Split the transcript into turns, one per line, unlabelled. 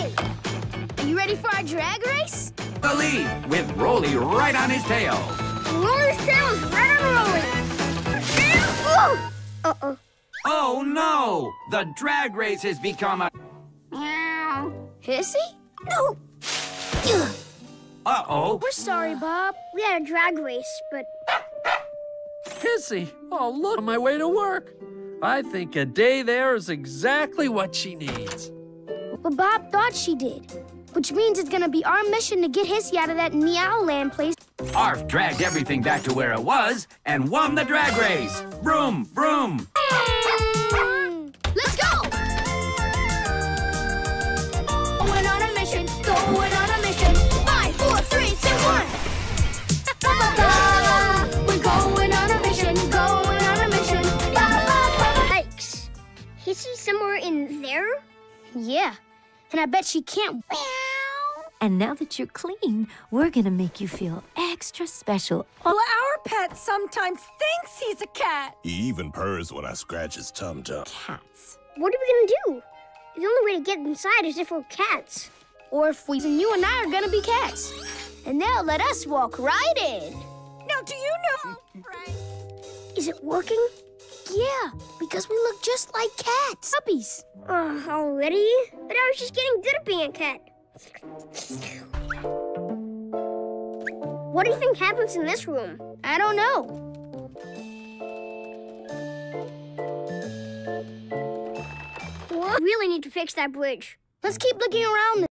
Are you ready for our drag race? The lead, with Rolly right on his tail.
Rolly's tail is right on Rolly. Uh-oh.
Oh, no! The drag race has become a...
Meow. Hissy? No!
Uh-oh.
We're sorry, Bob. We had a drag race, but...
Hissy! Oh, look, on my way to work. I think a day there is exactly what she needs
but Bob thought she did. Which means it's gonna be our mission to get Hissy out of that Meow Land place.
Arf dragged everything back to where it was and won the drag race. Broom, broom.
Let's go! Going on a mission, going on a mission. Five, four, three, two, one. Ba-ba-ba. We're going on a mission, going on a mission. Ba-ba-ba. Yikes. Hissy somewhere in there? Yeah. And I bet she can't.
And now that you're clean, we're gonna make you feel extra special.
Well, our pet sometimes thinks he's a cat.
He even purrs when I scratch his tum tum.
Cats.
What are we gonna do? The only way to get inside is if we're cats. Or if we, and you and I are gonna be cats. And they'll let us walk right in.
Now, do you know? Right.
Is it working? Yeah, because we look just like cats. Puppies. Uh, already? But I was just getting good at being a cat. What do you think happens in this room? I don't know. We really need to fix that bridge. Let's keep looking around.